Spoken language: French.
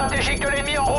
stratégique de l'ennemi en